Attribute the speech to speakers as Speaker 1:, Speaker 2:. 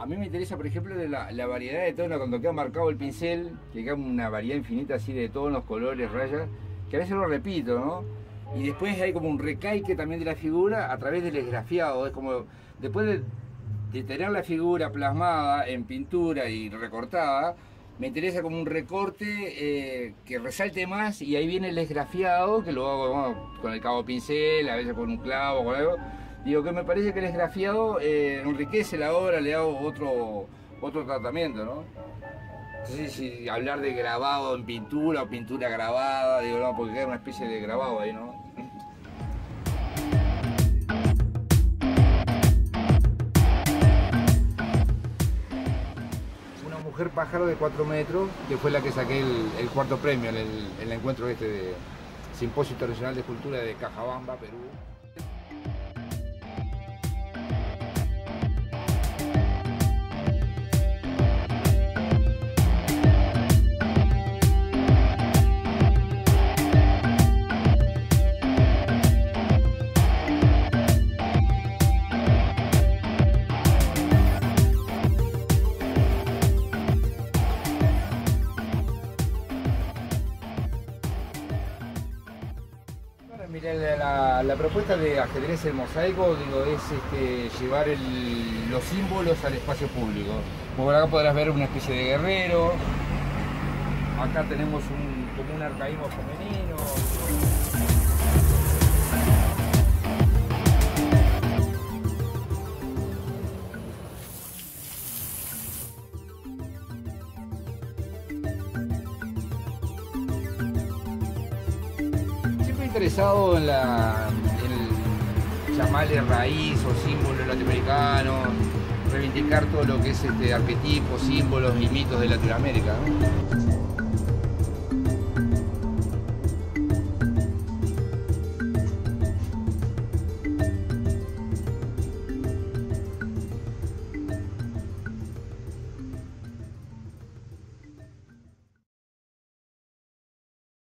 Speaker 1: A mí me interesa, por ejemplo, la, la variedad de tonos, cuando queda marcado el pincel, que queda una variedad infinita así de tonos, colores, rayas, que a veces lo repito, ¿no? Y después hay como un recaique también de la figura a través del esgrafiado. Es como, después de, tener la figura plasmada en pintura y recortada, me interesa como un recorte eh, que resalte más y ahí viene el esgrafiado, que lo hago con el cabo pincel, a veces con un clavo, con algo. Digo que me parece que el esgrafiado eh, enriquece la obra, le hago otro, otro tratamiento, ¿no? Entonces, si hablar de grabado en pintura o pintura grabada, digo, no, porque queda una especie de grabado ahí, ¿no? Una mujer pájaro de 4 metros, que fue la que saqué el, cuarto premio en el, en el encuentro este de Simposio Internacional de Escultura de Cajabamba, Perú. Mira, la, propuesta de ajedrez el mosaico es este, llevar los símbolos al espacio público. Por acá podrás ver una especie de guerrero. Acá tenemos un, como un arcaísmo femenino. En la en llamarle raíz o símbolo latinoamericano, reivindicar todo lo que es este arquetipo, símbolos y mitos de Latinoamérica. ¿no?